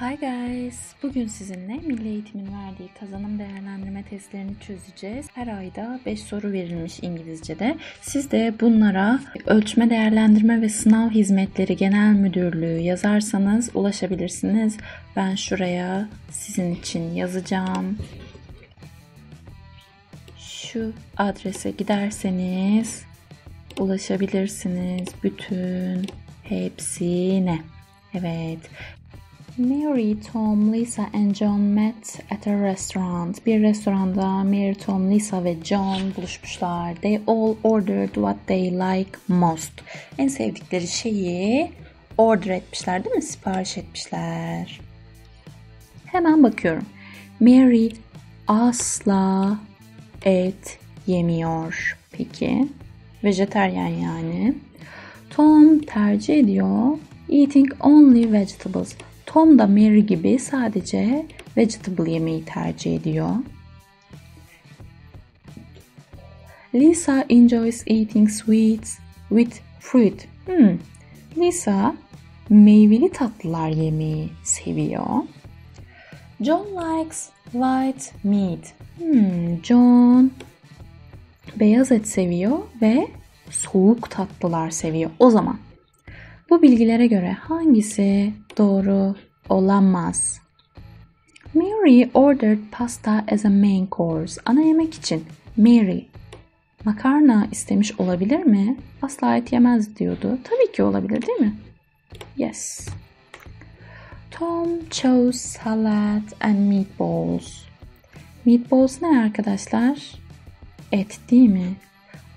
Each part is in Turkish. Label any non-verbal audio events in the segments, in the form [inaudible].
Hi guys! Bugün sizinle Milli Eğitim'in verdiği kazanım değerlendirme testlerini çözeceğiz. Her ayda 5 soru verilmiş İngilizce'de. Siz de bunlara Ölçme Değerlendirme ve Sınav Hizmetleri Genel Müdürlüğü yazarsanız ulaşabilirsiniz. Ben şuraya sizin için yazacağım. Şu adrese giderseniz ulaşabilirsiniz bütün hepsine. Evet. Mary, Tom, Lisa and John met at a restaurant. Bir restoranda Mary, Tom, Lisa ve John buluşmuşlar. They all ordered what they like most. En sevdikleri şeyi order etmişler değil mi? Sipariş etmişler. Hemen bakıyorum. Mary asla et yemiyor. Peki. Vejeteryan yani. Tom tercih ediyor. Eating only vegetables. Tom da Mary gibi sadece vegetable yemeği tercih ediyor. Lisa enjoys eating sweets with fruit. Hmm. Lisa meyveli tatlılar yemeyi seviyor. John likes white meat. Hmm. John beyaz et seviyor ve soğuk tatlılar seviyor. O zaman bu bilgilere göre hangisi doğru olamaz? Mary ordered pasta as a main course. Ana yemek için Mary makarna istemiş olabilir mi? Asla et yemez diyordu. Tabii ki olabilir değil mi? Yes. Tom chose salad and meatballs. Meatballs ne arkadaşlar? Et değil mi?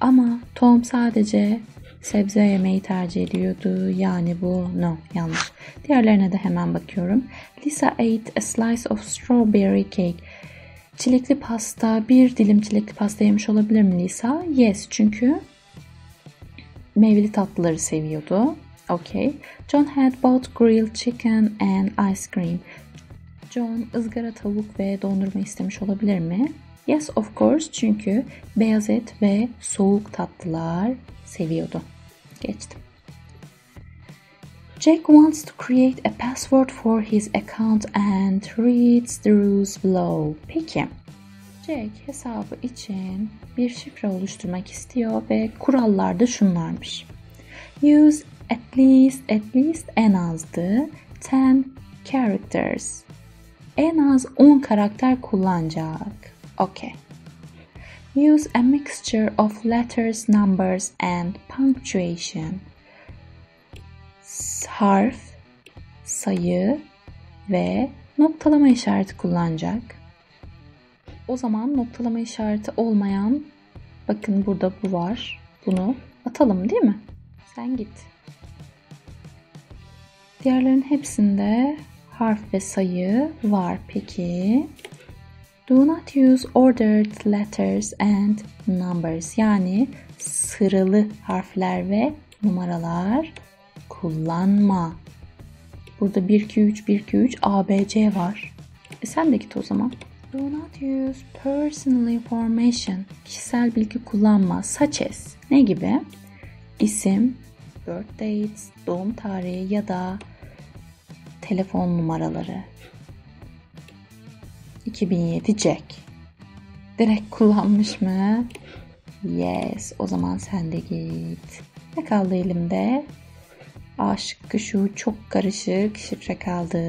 Ama Tom sadece sebze yemeği tercih ediyordu. Yani bu no yanlış. Diğerlerine de hemen bakıyorum. Lisa ate a slice of strawberry cake. Çilekli pasta, bir dilim çilekli pasta yemiş olabilir mi Lisa? Yes, çünkü meyveli tatlıları seviyordu. Okay. John had both grilled chicken and ice cream. John ızgara tavuk ve dondurma istemiş olabilir mi? Yes of course çünkü beyaz et ve soğuk tatlılar seviyordu. Geçtim. Jack wants to create a password for his account and reads the rules below. Peki. Jack hesabı için bir şifre oluşturmak istiyor ve kurallar da şunlarmış. Use at least at least en azdı 10 characters. En az 10 karakter kullanacak. Okay. Use a mixture of letters, numbers and punctuation. Harf, sayı ve noktalama işareti kullanacak. O zaman noktalama işareti olmayan bakın burada bu var. Bunu atalım değil mi? Sen git. Diğerlerin hepsinde harf ve sayı var. Peki Do not use ordered letters and numbers yani sıralı harfler ve numaralar kullanma. Burada 1 2 3 1 2 3 A B C var. E sen de git o zaman. Do not use personal information. Kişisel bilgi kullanma. Such as. Ne gibi? İsim, birth dates, doğum tarihi ya da telefon numaraları. 2007 Jack. Direkt kullanmış mı? Yes. O zaman sen de git. Ne kaldı elimde? A şıkkı şu çok karışık şifre kaldı.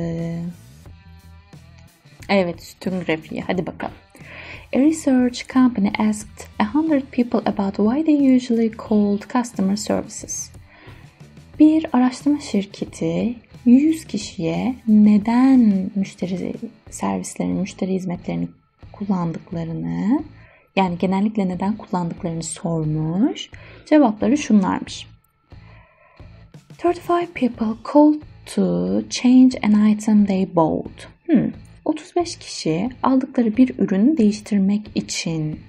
Evet sütun grafiği. Hadi bakalım. A research company asked 100 people about why they usually called customer services. Bir araştırma şirketi 100 kişiye neden müşteri servislerini, müşteri hizmetlerini kullandıklarını yani genellikle neden kullandıklarını sormuş. Cevapları şunlarmış. 35 people called to change an item they bought. Hmm. 35 kişi aldıkları bir ürünü değiştirmek için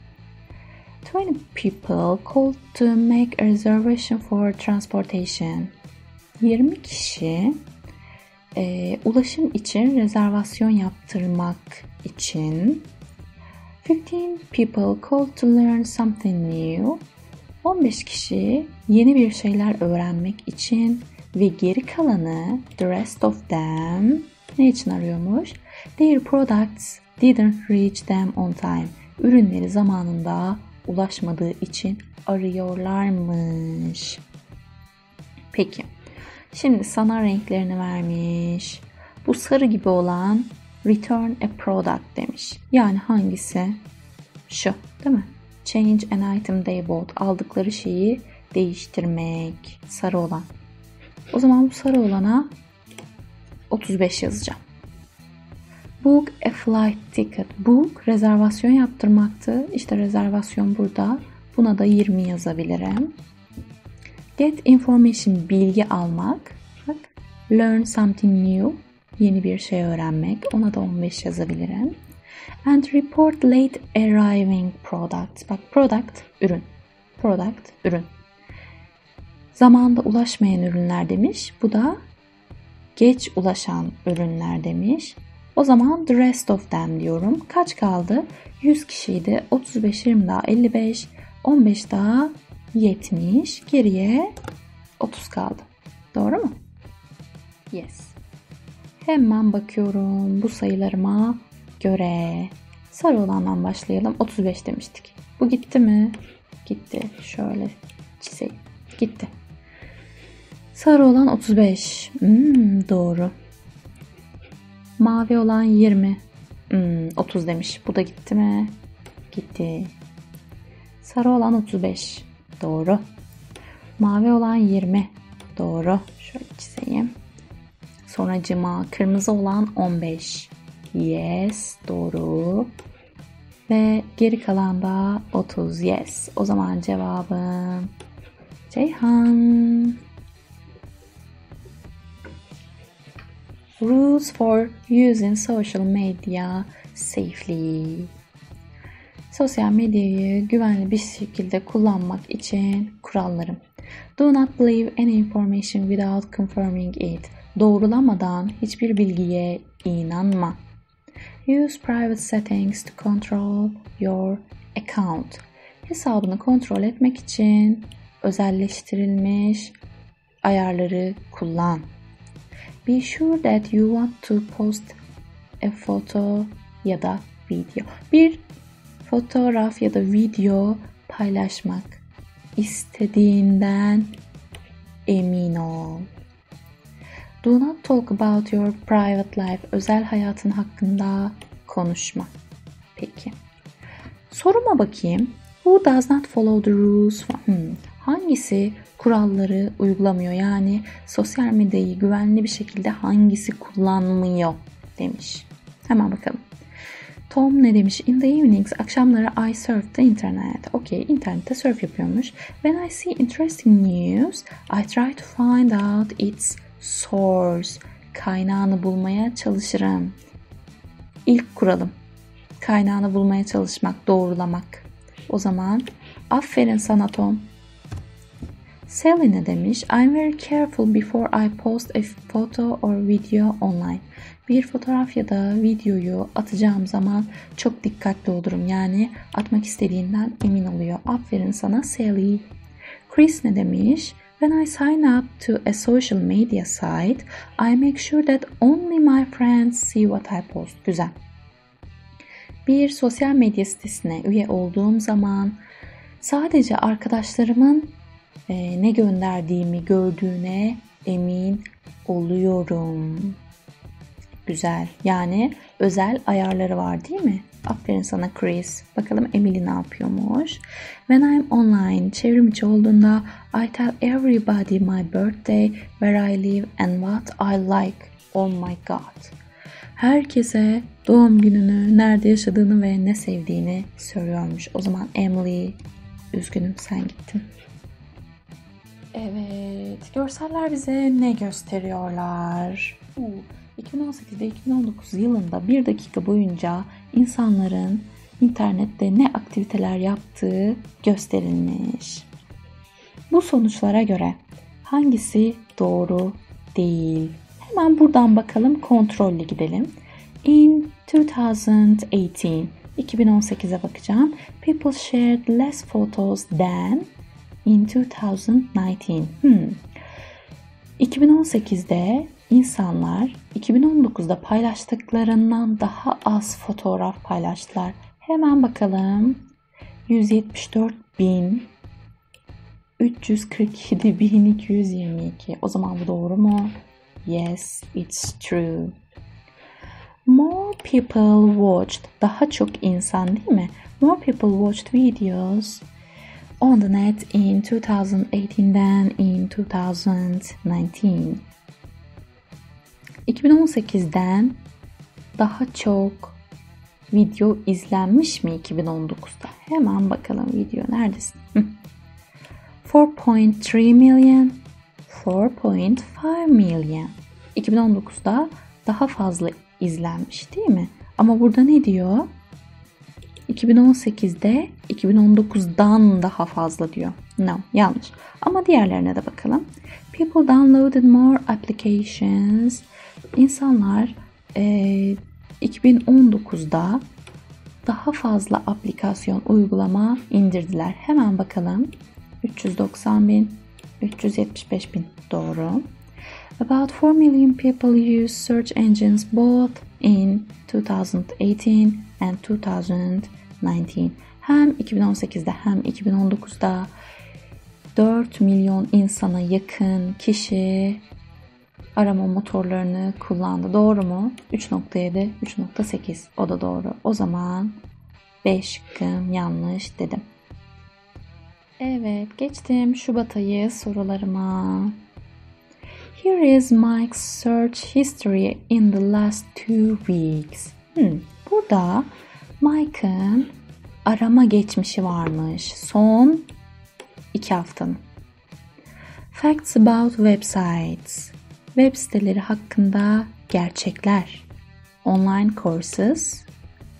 20 people called to make a reservation for transportation. 20 kişi e, ulaşım için rezervasyon yaptırmak için 15 people called to learn something new 15 kişi yeni bir şeyler öğrenmek için ve geri kalanı the rest of them Ne için arıyormuş? Their products didn't reach them on time. Ürünleri zamanında ulaşmadığı için arıyorlarmış. Peki. Şimdi sana renklerini vermiş. Bu sarı gibi olan return a product demiş. Yani hangisi? Şu değil mi? Change an item they bought. Aldıkları şeyi değiştirmek. Sarı olan. O zaman bu sarı olana 35 yazacağım. Book a flight ticket. Book rezervasyon yaptırmaktı. İşte rezervasyon burada. Buna da 20 yazabilirim. Get information bilgi almak. Learn something new. Yeni bir şey öğrenmek. Ona da 15 yazabilirim. And report late arriving product. Bak product ürün. Product ürün. Zamanda ulaşmayan ürünler demiş. Bu da geç ulaşan ürünler demiş. O zaman the rest of them diyorum. Kaç kaldı? 100 kişiydi. 35, 20 daha 55, 15 daha 70. Geriye 30 kaldı. Doğru mu? Yes. Hemen bakıyorum bu sayılarıma göre. Sarı olandan başlayalım. 35 demiştik. Bu gitti mi? Gitti. Şöyle çizeyim. Gitti. Sarı olan 35. Hmm, doğru. Mavi olan 20. Hmm, 30 demiş. Bu da gitti mi? Gitti. Sarı olan 35. Doğru. Mavi olan 20. Doğru. Şöyle çizeyim. Sonra cima kırmızı olan 15. Yes. Doğru. Ve geri kalan da 30. Yes. O zaman cevabım Ceyhan. Rules for using social media safely. Sosyal medyayı güvenli bir şekilde kullanmak için kurallarım. Do not believe any information without confirming it. Doğrulamadan hiçbir bilgiye inanma. Use private settings to control your account. Hesabını kontrol etmek için özelleştirilmiş ayarları kullan. Be sure that you want to post a photo ya da video. Bir fotoğraf ya da video paylaşmak istediğinden emin ol. Do not talk about your private life. Özel hayatın hakkında konuşma. Peki. Soruma bakayım. Who does not follow the rules? Hmm. Hangisi kuralları uygulamıyor? Yani sosyal medyayı güvenli bir şekilde hangisi kullanmıyor demiş. Hemen bakalım. Tom ne demiş? In the evenings, akşamları I surf the internet. Okey, internette surf yapıyormuş. When I see interesting news, I try to find out its source. Kaynağını bulmaya çalışırım. İlk kuralım. Kaynağını bulmaya çalışmak, doğrulamak. O zaman aferin sana Tom. Sally ne demiş? I'm very careful before I post a photo or video online. Bir fotoğraf ya da videoyu atacağım zaman çok dikkatli olurum. Yani atmak istediğinden emin oluyor. Aferin sana Sally. Chris ne demiş? When I sign up to a social media site, I make sure that only my friends see what I post. Güzel. Bir sosyal medya sitesine üye olduğum zaman sadece arkadaşlarımın e, ne gönderdiğimi gördüğüne emin oluyorum. Güzel. Yani özel ayarları var değil mi? Aferin sana Chris. Bakalım Emily ne yapıyormuş. When I'm online, çevrim içi olduğunda I tell everybody my birthday, where I live and what I like. Oh my god. Herkese doğum gününü, nerede yaşadığını ve ne sevdiğini söylüyormuş. O zaman Emily, üzgünüm sen gittin. Evet, görseller bize ne gösteriyorlar? 2018'de 2019 yılında bir dakika boyunca insanların internette ne aktiviteler yaptığı gösterilmiş. Bu sonuçlara göre hangisi doğru değil? Hemen buradan bakalım kontrollü gidelim. In 2018 2018'e bakacağım. People shared less photos than in 2019. Hmm. 2018'de insanlar 2019'da paylaştıklarından daha az fotoğraf paylaştılar. Hemen bakalım. 174 bin 347 bin 222. O zaman bu doğru mu? Yes, it's true. More people watched. Daha çok insan değil mi? More people watched videos on the net in 2018 than in 2019. 2018'den daha çok video izlenmiş mi 2019'da? Hemen bakalım video neredesin? [laughs] 4.3 million, 4.5 million. 2019'da daha fazla izlenmiş değil mi? Ama burada ne diyor? 2018'de 2019'dan daha fazla diyor. No, yanlış. Ama diğerlerine de bakalım. People downloaded more applications. İnsanlar e, 2019'da daha fazla aplikasyon, uygulama indirdiler. Hemen bakalım. 390 bin, 375 bin doğru. About 4 million people use search engines both in 2018 and 2019. Hem 2018'de hem 2019'da 4 milyon insana yakın kişi arama motorlarını kullandı. Doğru mu? 3.7, 3.8. O da doğru. O zaman 5 şıkkım yanlış dedim. Evet, geçtim Şubat ayı sorularıma. Here is Mike's search history in the last two weeks. Hmm, burada Mike'ın arama geçmişi varmış. Son iki haftanın. Facts about websites. Web siteleri hakkında gerçekler. Online courses,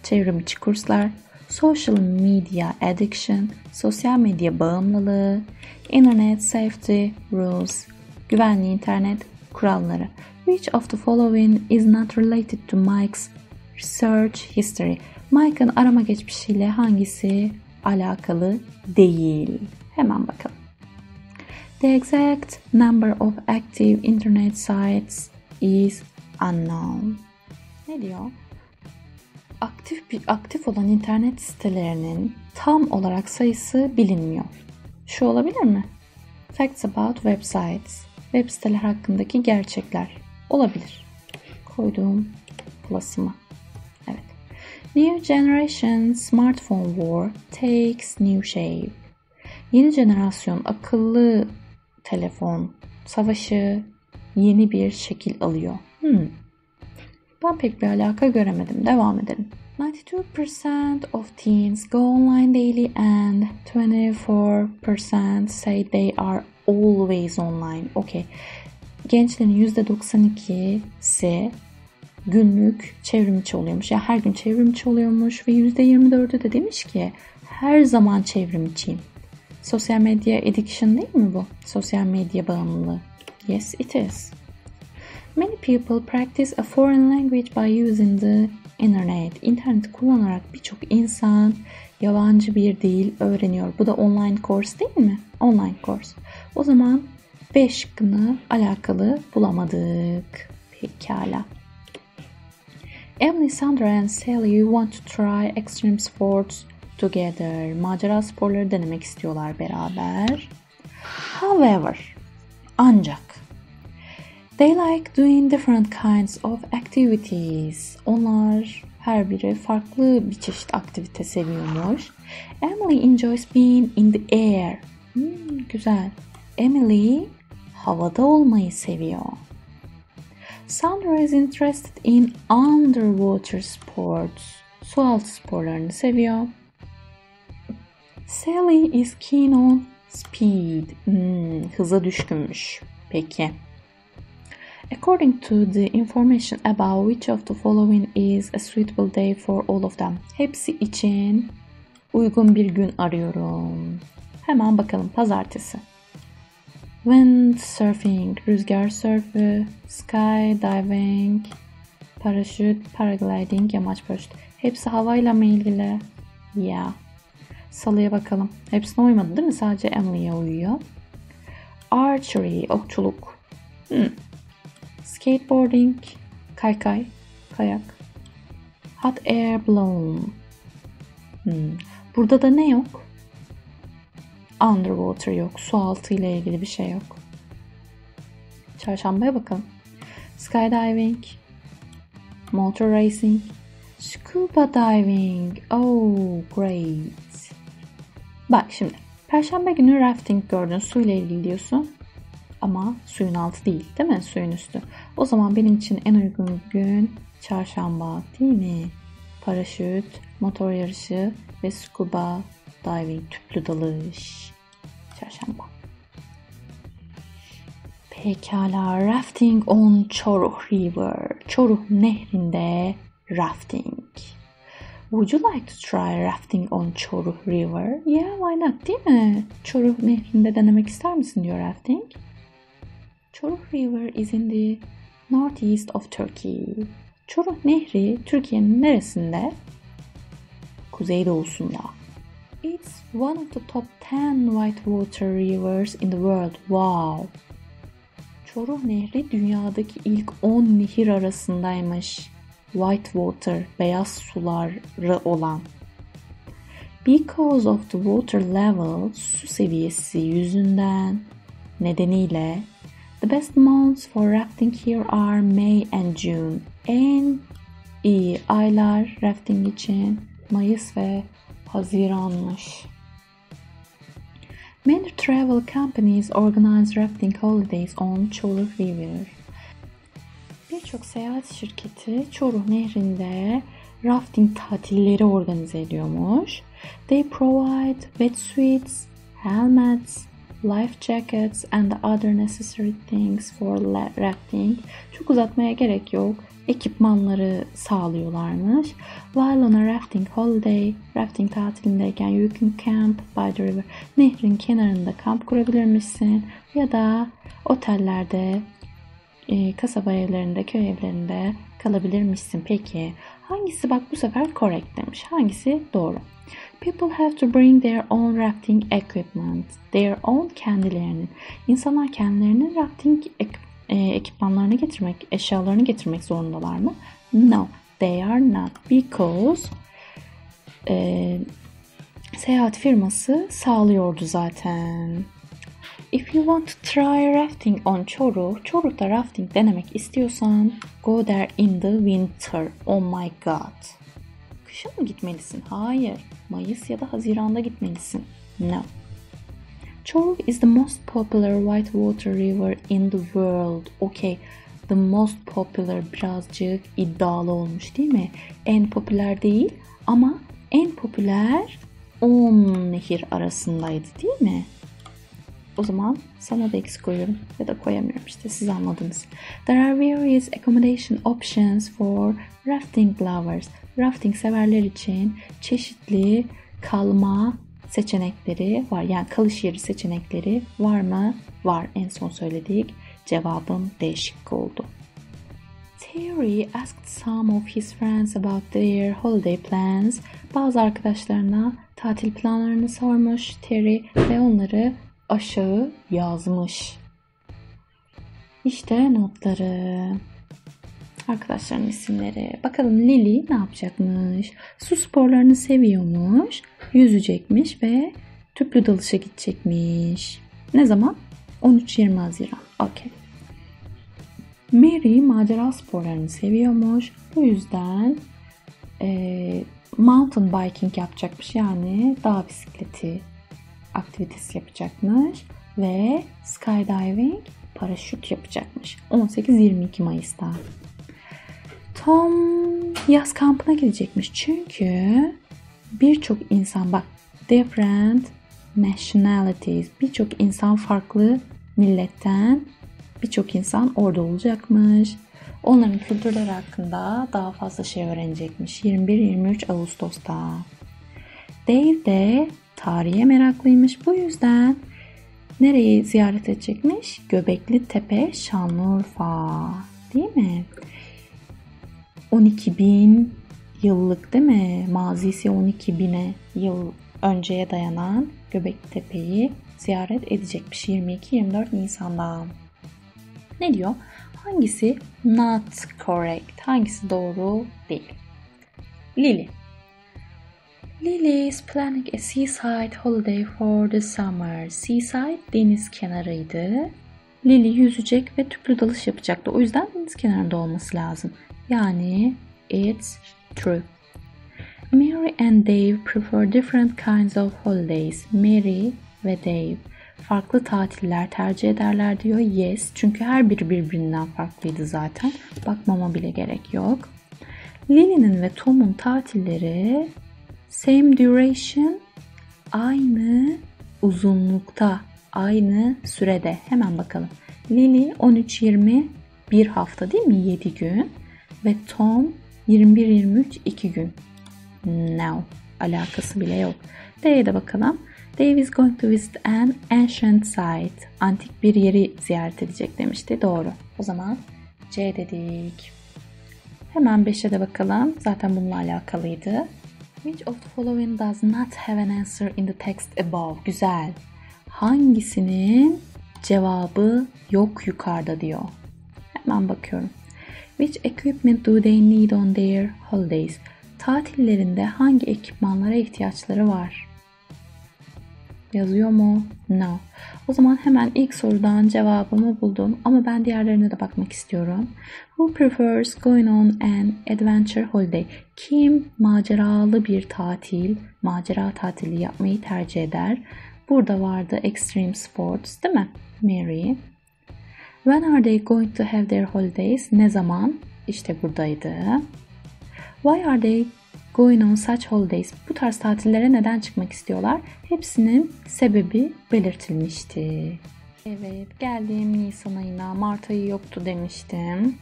çevrimiçi kurslar, social media addiction, sosyal medya bağımlılığı, internet safety rules, güvenli internet kuralları. Which of the following is not related to Mike's search history? Mike'ın arama geçmişiyle hangisi alakalı değil? Hemen bakalım. The exact number of active internet sites is unknown. Ne diyor? Aktif aktif olan internet sitelerinin tam olarak sayısı bilinmiyor. Şu olabilir mi? Facts about websites. Web siteler hakkındaki gerçekler. Olabilir. Koyduğum plus'ımı. New generation smartphone war takes new shape. Yeni jenerasyon akıllı telefon savaşı yeni bir şekil alıyor. Hmm. Ben pek bir alaka göremedim. Devam edelim. 92% of teens go online daily and 24% say they are always online. Okay. Gençlerin %92'si günlük çevrimiçi oluyormuş. Ya yani her gün çevrimiçi oluyormuş ve %24'ü de demiş ki her zaman çevrimiçiyim. Sosyal medya addiction değil mi bu? Sosyal medya bağımlılığı. Yes, it is. Many people practice a foreign language by using the internet. İnternet kullanarak birçok insan yabancı bir dil öğreniyor. Bu da online course değil mi? Online course. O zaman 5 şıkkını alakalı bulamadık. Pekala. Emily, Sandra and Sally want to try extreme sports together. Macera sporları denemek istiyorlar beraber. However, ancak They like doing different kinds of activities. Onlar her biri farklı bir çeşit aktivite seviyormuş. Emily enjoys being in the air. Hmm, güzel. Emily havada olmayı seviyor. Sandra is interested in underwater sports. Sualtı sporlarını seviyor. Sally is keen on speed. Hmm, hıza düşkünmüş. Peki. According to the information about which of the following is a suitable day for all of them. Hepsi için uygun bir gün arıyorum. Hemen bakalım pazartesi. Windsurfing, rüzgar sörfü, skydiving, paraşüt, paragliding, yamaç paraşüt. Hepsi havayla mı ilgili? Yeah. Salıya bakalım. Hepsine uymadı değil mi? Sadece Emily'ye uyuyor. Archery, okçuluk. Hmm. skateboarding, kaykay, kayak, hot air balloon. Hmm. Burada da ne yok? Underwater yok. Su altı ile ilgili bir şey yok. Çarşambaya bakalım. Skydiving, motor racing, scuba diving. Oh, great. Bak şimdi. Perşembe günü rafting gördün. Su ile ilgili diyorsun. Ama suyun altı değil değil mi? Suyun üstü. O zaman benim için en uygun gün çarşamba değil mi? Paraşüt, motor yarışı ve scuba diving tüplü dalış. Çarşamba. Pekala rafting on Çoruh River. Çoruh nehrinde rafting. Would you like to try rafting on Çoruh River? Yeah, why not değil mi? Çoruh nehrinde denemek ister misin diyor rafting. Çoruh River is in the northeast of Turkey. Çoruh Nehri Türkiye'nin neresinde? Kuzeydoğusunda. It's one of the top 10 whitewater rivers in the world. Wow. Çoruh Nehri dünyadaki ilk 10 nehir arasındaymış. Whitewater, beyaz suları olan. Because of the water level, su seviyesi yüzünden nedeniyle The best months for rafting here are May and June. En iyi aylar rafting için Mayıs ve Haziran'mış. Many travel companies organize rafting holidays on Çoruh River. Birçok seyahat şirketi Çoruh Nehri'nde rafting tatilleri organize ediyormuş. They provide wetsuits, helmets, life jackets and the other necessary things for rafting. Çok uzatmaya gerek yok. Ekipmanları sağlıyorlarmış. While on a rafting holiday, rafting tatilindeyken you can camp by the river. Nehrin kenarında kamp kurabilirmişsin ya da otellerde, e, kasaba evlerinde, köy evlerinde kalabilirmişsin. Peki hangisi bak bu sefer correct demiş. Hangisi doğru? People have to bring their own rafting equipment. Their own kendilerinin. İnsanlar kendilerinin rafting ek, e, ekipmanlarını getirmek, eşyalarını getirmek zorundalar mı? No, they are not. Because e, seyahat firması sağlıyordu zaten. If you want to try rafting on Çoruh, Çoruh'ta rafting denemek istiyorsan go there in the winter. Oh my god. Kışın mı gitmelisin? Hayır. Mayıs ya da Haziran'da gitmelisin. No. Çoruh is the most popular whitewater river in the world. Okay. The most popular birazcık iddialı olmuş değil mi? En popüler değil ama en popüler 10 nehir arasındaydı değil mi? O zaman sana da eksik koyuyorum ya da koyamıyorum işte siz anladınız. There are various accommodation options for rafting lovers. Rafting severler için çeşitli kalma seçenekleri var. Yani kalış yeri seçenekleri var mı? Var. En son söyledik. Cevabım değişik oldu. Terry asked some of his friends about their holiday plans. Bazı arkadaşlarına tatil planlarını sormuş Terry ve onları aşağı yazmış. İşte notları. Arkadaşların isimleri. Bakalım Lily ne yapacakmış? Su sporlarını seviyormuş. Yüzecekmiş ve tüplü dalışa gidecekmiş. Ne zaman? 13-20 Haziran. Okey. Mary macera sporlarını seviyormuş. Bu yüzden e, mountain biking yapacakmış. Yani dağ bisikleti aktivitesi yapacakmış. Ve skydiving paraşüt yapacakmış. 18-22 Mayıs'ta. Tom yaz kampına gidecekmiş. Çünkü birçok insan bak different nationalities birçok insan farklı milletten birçok insan orada olacakmış. Onların kültürleri hakkında daha fazla şey öğrenecekmiş. 21-23 Ağustos'ta. Dave de tarihe meraklıymış. Bu yüzden nereyi ziyaret edecekmiş? Göbekli Tepe, Şanlıurfa. Değil mi? 12 bin yıllık değil mi? Mazisi 12 bine yıl önceye dayanan Göbekli Tepe'yi ziyaret edecekmiş 22-24 Nisan'da. Ne diyor? Hangisi not correct? Hangisi doğru değil? Lily. Lily is planning a seaside holiday for the summer. Seaside deniz kenarıydı. Lily yüzecek ve tüplü dalış yapacaktı. O yüzden deniz kenarında olması lazım. Yani it's true. Mary and Dave prefer different kinds of holidays. Mary ve Dave farklı tatiller tercih ederler diyor. Yes. Çünkü her biri birbirinden farklıydı zaten. Bakmama bile gerek yok. Lily'nin ve Tom'un tatilleri same duration aynı uzunlukta, aynı sürede. Hemen bakalım. Lily 13-20 bir hafta değil mi? 7 gün. Ve Tom 21-23 2 gün. No. Alakası bile yok. D'ye de bakalım. Dave is going to visit an ancient site. Antik bir yeri ziyaret edecek demişti. Doğru. O zaman C dedik. Hemen 5'e de bakalım. Zaten bununla alakalıydı. Which of the following does not have an answer in the text above? Güzel. Hangisinin cevabı yok yukarıda diyor. Hemen bakıyorum. Which equipment do they need on their holidays? Tatillerinde hangi ekipmanlara ihtiyaçları var? Yazıyor mu? No. O zaman hemen ilk sorudan cevabımı buldum ama ben diğerlerine de bakmak istiyorum. Who prefers going on an adventure holiday? Kim maceralı bir tatil, macera tatili yapmayı tercih eder? Burada vardı extreme sports değil mi? Mary. When are they going to have their holidays? Ne zaman? İşte buradaydı. Why are they going on such holidays? Bu tarz tatillere neden çıkmak istiyorlar? Hepsinin sebebi belirtilmişti. Evet geldim Nisan ayına. Mart ayı yoktu demiştim.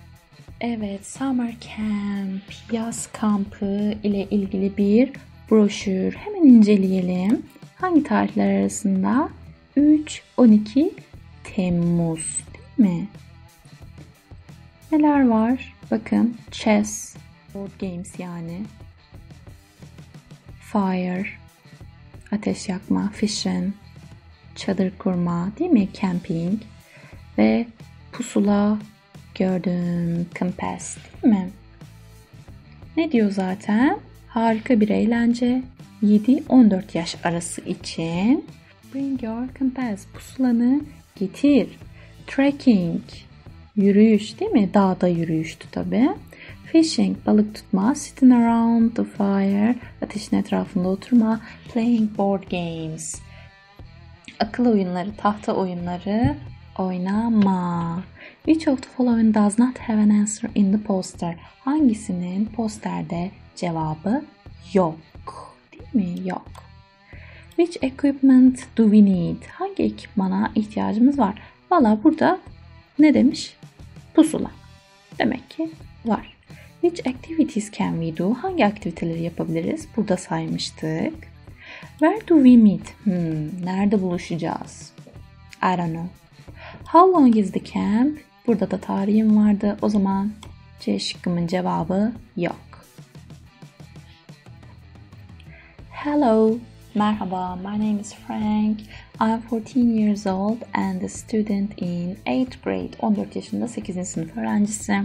Evet Summer Camp, yaz kampı ile ilgili bir broşür. Hemen inceleyelim. Hangi tarihler arasında? 3-12 Temmuz değil mi? Neler var? Bakın chess, board games yani. Fire, ateş yakma, fishing, çadır kurma değil mi? Camping ve pusula gördüm. Compass değil mi? Ne diyor zaten? Harika bir eğlence. 7-14 yaş arası için Bring your compass pusulanı getir. Trekking yürüyüş değil mi? Dağda yürüyüştü tabi. Fishing balık tutma. Sitting around the fire ateşin etrafında oturma. Playing board games akıl oyunları, tahta oyunları oynama. Which of the following does not have an answer in the poster? Hangisinin posterde cevabı yok? Değil mi? Yok. Which equipment do we need? Hangi ekipmana ihtiyacımız var? Valla burada ne demiş? Pusula. Demek ki var. Which activities can we do? Hangi aktiviteleri yapabiliriz? Burada saymıştık. Where do we meet? Hmm, nerede buluşacağız? I don't know. How long is the camp? Burada da tarihim vardı. O zaman C şıkkımın cevabı yok. Hello. Merhaba, my name is Frank. I'm 14 years old and a student in 8th grade. 14 yaşında 8. sınıf öğrencisi.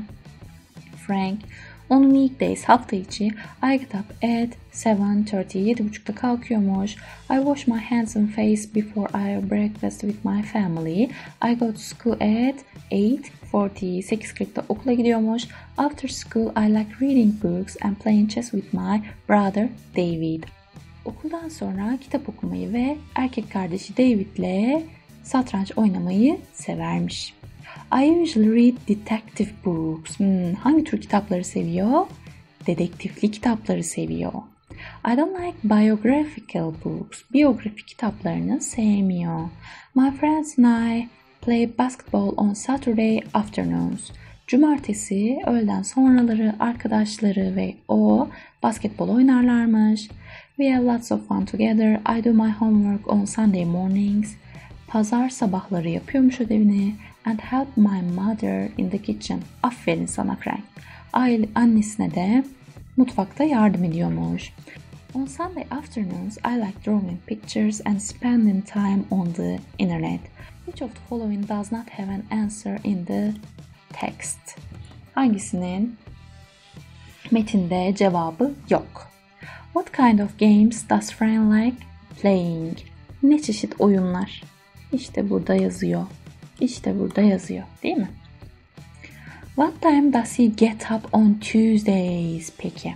Frank, on weekdays hafta içi I get up at 7.30 7.30'da kalkıyormuş. I wash my hands and face before I breakfast with my family. I go to school at 8.40 8.40'da okula gidiyormuş. After school I like reading books and playing chess with my brother David. Okuldan sonra kitap okumayı ve erkek kardeşi David'le satranç oynamayı severmiş. I usually read detective books. Hmm, hangi tür kitapları seviyor? Dedektifli kitapları seviyor. I don't like biographical books. Biyografi kitaplarını sevmiyor. My friends and I play basketball on Saturday afternoons. Cumartesi öğleden sonraları arkadaşları ve o basketbol oynarlarmış. We have lots of fun together. I do my homework on Sunday mornings. Pazar sabahları yapıyormuş ödevini. And help my mother in the kitchen. Aferin sana Frank. Aile, annesine de mutfakta yardım ediyormuş. On Sunday afternoons, I like drawing pictures and spending time on the internet. Which of the following does not have an answer in the text. Hangisinin metinde cevabı yok. What kind of games does friend like playing? Ne çeşit oyunlar? İşte burada yazıyor. İşte burada yazıyor değil mi? What time does he get up on Tuesdays? Peki.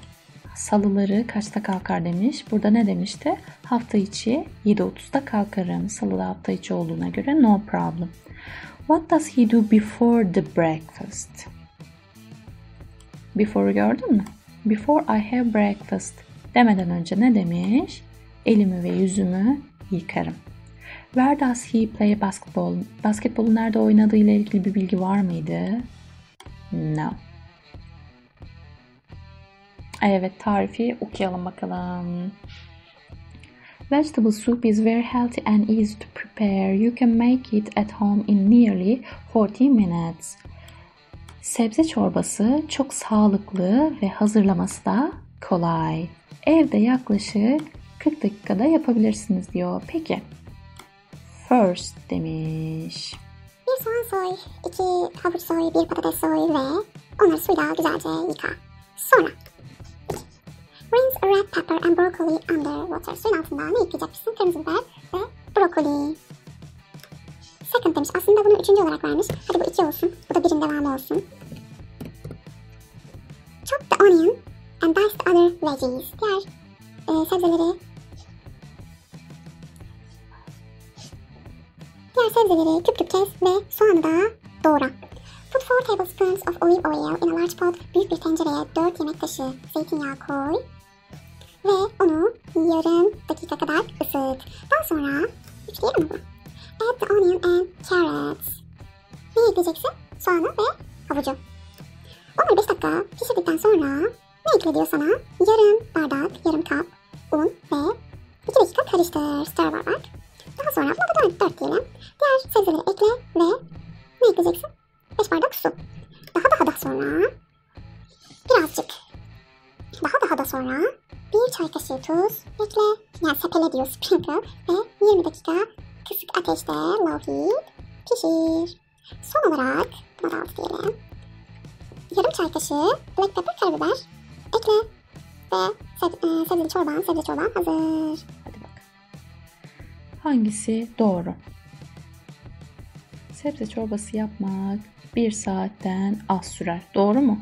Salıları kaçta kalkar demiş. Burada ne demişti? Hafta içi 7.30'da kalkarım. Salıda hafta içi olduğuna göre no problem. What does he do before the breakfast? Before gördün mü? Before I have breakfast demeden önce ne demiş? Elimi ve yüzümü yıkarım. Where does he play basketball? Basketbolu nerede oynadığı ile ilgili bir bilgi var mıydı? No. Evet tarifi okuyalım bakalım. Vegetable soup is very healthy and easy to prepare. You can make it at home in nearly 40 minutes. Sebze çorbası çok sağlıklı ve hazırlaması da kolay. Evde yaklaşık 40 dakikada yapabilirsiniz diyor. Peki. First demiş. Bir soğan soy, iki havuç soy, bir patates soy ve onları suyla güzelce yıka. Sonra Rinse a red pepper and broccoli under water. Suyun altında ne yıkayacakmışsın? Kırmızı biber ve brokoli. Second demiş. Aslında bunu üçüncü olarak vermiş. Hadi bu iki olsun. Bu da birin devamı olsun. Chop the onion and dice the other veggies. Diğer e, sebzeleri Diğer sebzeleri küp küp kes ve soğanı da doğra. Put 4 tablespoons of olive oil in a large pot. Büyük bir tencereye 4 yemek kaşığı zeytinyağı koy. Ve onu yarım dakika kadar ısıt. Daha sonra üçleyelim bunu? Add the onion and carrots. Ne ekleyeceksin? Soğanı ve havucu. Onları 5 dakika pişirdikten sonra ne ekle diyor sana? Yarım bardak, yarım kap un ve 2 dakika karıştır. Stir var. Daha sonra buna da 4 diyelim. Diğer sebzeleri ekle ve ne ekleyeceksin? 5 bardak su. Daha daha da sonra birazcık. Daha daha da sonra bir çay kaşığı tuz ekle. Yani sepele diyor sprinkle ve 20 dakika kısık ateşte low heat pişir. Son olarak buna da diyelim. Yarım çay kaşığı black pepper karabiber ekle. Ve seb e, sebzeli çorban, sebze çorban hazır. Hadi bak. Hangisi doğru? Sebze çorbası yapmak bir saatten az sürer. Doğru mu?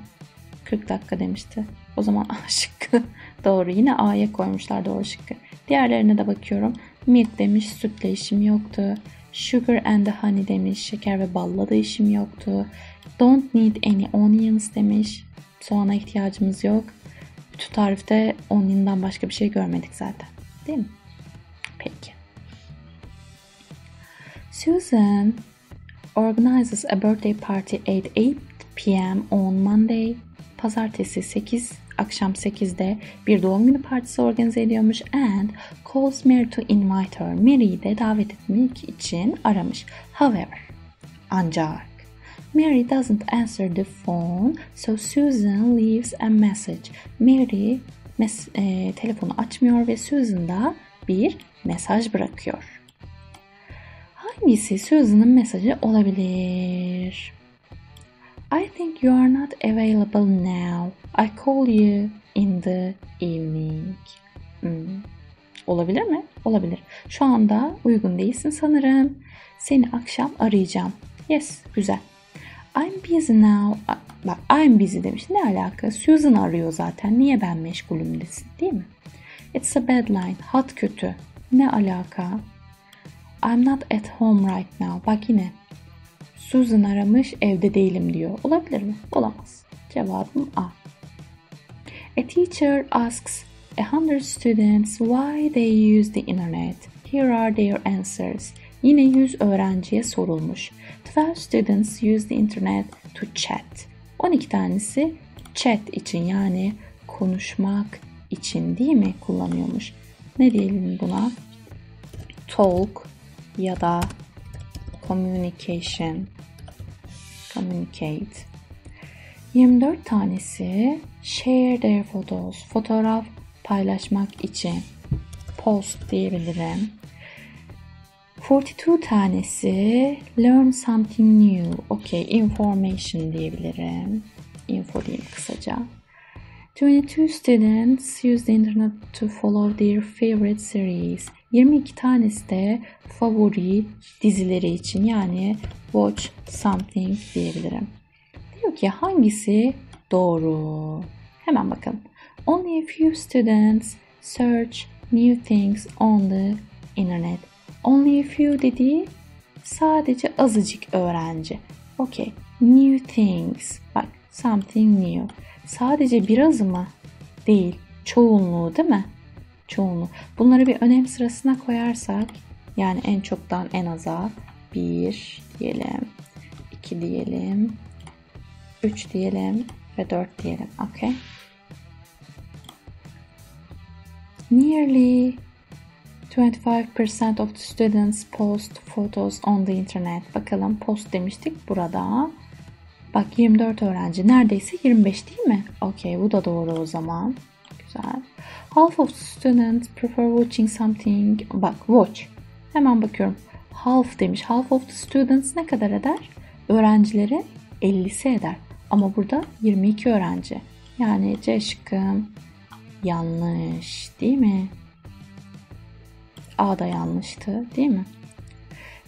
40 dakika demişti. O zaman A şıkkı [laughs] doğru. Yine A'ya koymuşlar doğru şıkkı. Diğerlerine de bakıyorum. Milk demiş sütle işim yoktu. Sugar and honey demiş şeker ve balla da işim yoktu. Don't need any onions demiş. Soğana ihtiyacımız yok. Bütün tarifte onion'dan başka bir şey görmedik zaten. Değil mi? Peki. Susan organizes a birthday party at 8 p.m. on Monday. Pazartesi 8 akşam 8'de bir doğum günü partisi organize ediyormuş and calls Mary to invite her. Mary'i de davet etmek için aramış. However, ancak Mary doesn't answer the phone, so Susan leaves a message. Mary mes- e, telefonu açmıyor ve Susan da bir mesaj bırakıyor. Hangisi Susan'ın mesajı olabilir? I think you are not available now. I call you in the evening. Hmm. Olabilir mi? Olabilir. Şu anda uygun değilsin sanırım. Seni akşam arayacağım. Yes, güzel. I'm busy now. Bak I'm busy demiş. Ne alaka? Susan arıyor zaten. Niye ben meşgulüm desin değil mi? It's a bad line. Hat kötü. Ne alaka? I'm not at home right now. Bak yine. Susan aramış evde değilim diyor. Olabilir mi? Olamaz. Cevabım A. A teacher asks a hundred students why they use the internet. Here are their answers. Yine 100 öğrenciye sorulmuş. 12 students use the internet to chat. 12 tanesi chat için yani konuşmak için değil mi kullanıyormuş. Ne diyelim buna? Talk ya da communication. Communicate. 24 tanesi share their photos. Fotoğraf paylaşmak için. Post diyebilirim. 42 tanesi learn something new. Okay, information diyebilirim. Info diyeyim kısaca. 22 students use the internet to follow their favorite series. 22 tanesi de favori dizileri için yani watch something diyebilirim. Diyor ki hangisi doğru? Hemen bakın. Only a few students search new things on the internet. Only a few dediği sadece azıcık öğrenci. Okay. New things. Bak something new. Sadece biraz mı? Değil. Çoğunluğu değil mi? Çoğunluğu. Bunları bir önem sırasına koyarsak yani en çoktan en aza 1 diyelim. 2 diyelim. 3 diyelim ve 4 diyelim. Okay. Nearly 25% of the students post photos on the internet. Bakalım post demiştik burada. Bak 24 öğrenci. Neredeyse 25 değil mi? Okey bu da doğru o zaman. Güzel. Half of the students prefer watching something. Bak watch. Hemen bakıyorum. Half demiş. Half of the students ne kadar eder? Öğrencilerin 50'si eder. Ama burada 22 öğrenci. Yani C şıkkım yanlış değil mi? A da yanlıştı değil mi?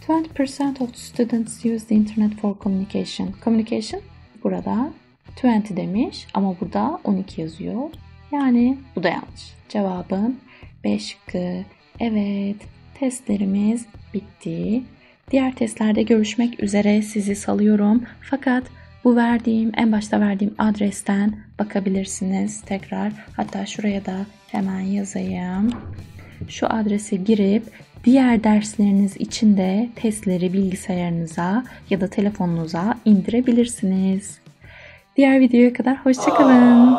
20% of students use the internet for communication. Communication burada 20 demiş ama burada 12 yazıyor. Yani bu da yanlış. Cevabım B şıkkı. Evet testlerimiz bitti. Diğer testlerde görüşmek üzere sizi salıyorum. Fakat bu verdiğim en başta verdiğim adresten bakabilirsiniz tekrar. Hatta şuraya da hemen yazayım. Şu adrese girip diğer dersleriniz için de testleri bilgisayarınıza ya da telefonunuza indirebilirsiniz. Diğer videoya kadar hoşçakalın.